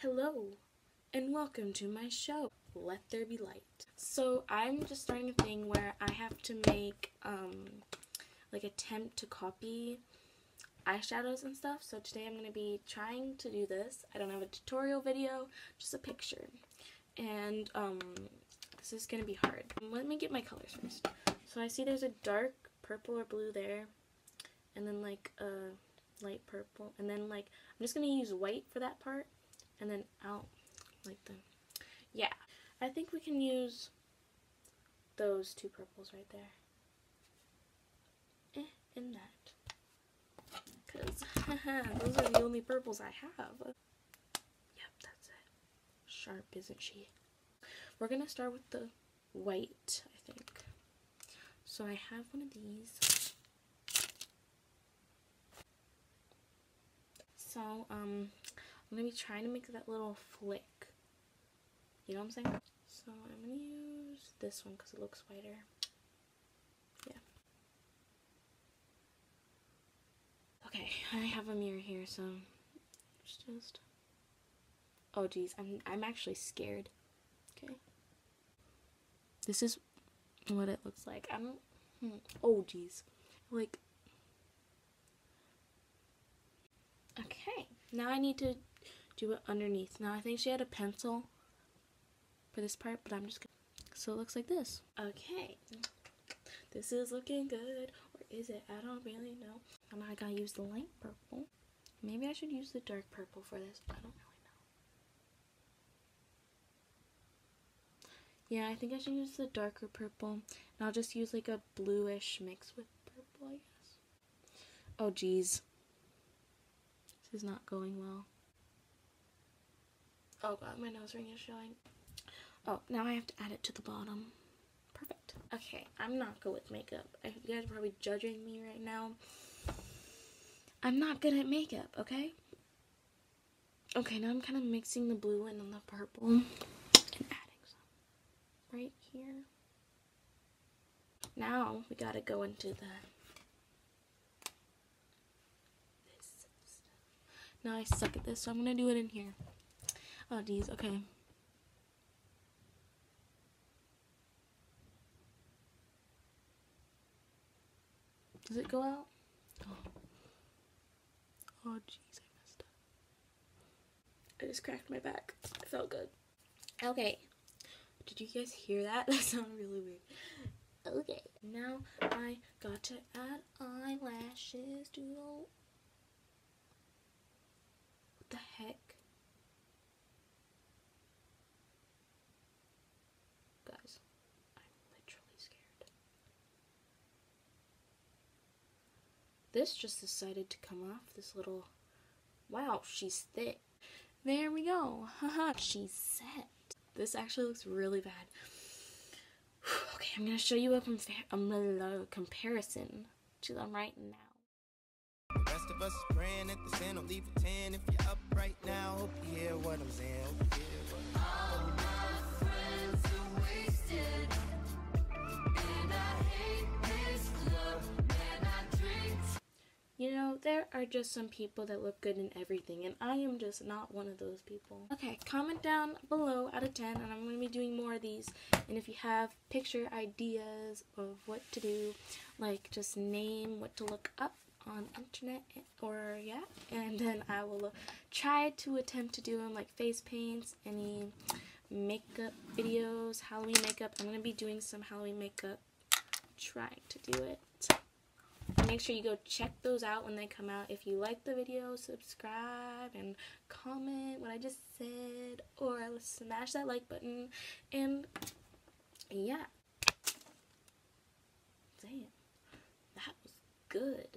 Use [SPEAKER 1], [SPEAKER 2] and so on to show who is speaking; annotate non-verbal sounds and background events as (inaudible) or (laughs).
[SPEAKER 1] Hello, and welcome to my show, Let There Be Light. So I'm just starting a thing where I have to make, um, like attempt to copy eyeshadows and stuff. So today I'm going to be trying to do this. I don't have a tutorial video, just a picture. And, um, this is going to be hard. Let me get my colors first. So I see there's a dark purple or blue there, and then like a light purple, and then like, I'm just going to use white for that part and then out like the yeah. I think we can use those two purples right there. Eh, in that. Because (laughs) those are the only purples I have. Yep that's it. Sharp isn't she? We're gonna start with the white I think. So I have one of these. So um I'm going to be trying to make that little flick. You know what I'm saying? So I'm going to use this one because it looks whiter. Yeah. Okay, I have a mirror here, so it's just... Oh, geez, I'm, I'm actually scared. Okay. This is what it looks like. I'm... Hmm. Oh, geez. Like... Okay, now I need to do it underneath. Now I think she had a pencil for this part, but I'm just gonna... So it looks like this. Okay. This is looking good. Or is it? I don't really know. Oh I'm I gonna use the light purple. Maybe I should use the dark purple for this. I don't really know. Yeah, I think I should use the darker purple. And I'll just use like a bluish mix with purple, I guess. Oh, geez. This is not going well. Oh god, my nose ring is showing. Oh, now I have to add it to the bottom. Perfect. Okay, I'm not good with makeup. I, You guys are probably judging me right now. I'm not good at makeup, okay? Okay, now I'm kind of mixing the blue and then the purple and adding some right here. Now we gotta go into the this stuff. Now I suck at this, so I'm gonna do it in here. Oh, these, okay. Does it go out? Oh, oh jeez, I messed up. I just cracked my back. It felt good. Okay. Did you guys hear that? (laughs) That sounded really weird. Okay. Now I got to add eyelashes to What the heck? This just decided to come off this little, wow, she's thick. There we go. (laughs) Haha, she's set. This actually looks really bad. (sighs) okay, I'm going to show you a, a comparison to them right now. The rest of us praying at the sin, don't leave a 10 if you're up right now. Hope you hear what I'm saying. You know, there are just some people that look good in everything, and I am just not one of those people. Okay, comment down below out of 10, and I'm going to be doing more of these. And if you have picture ideas of what to do, like just name what to look up on internet or yeah and then I will try to attempt to do them like face paints any makeup videos Halloween makeup I'm gonna be doing some Halloween makeup trying to do it make sure you go check those out when they come out. If you like the video, subscribe and comment what I just said, or smash that like button. And yeah. Damn, that was good.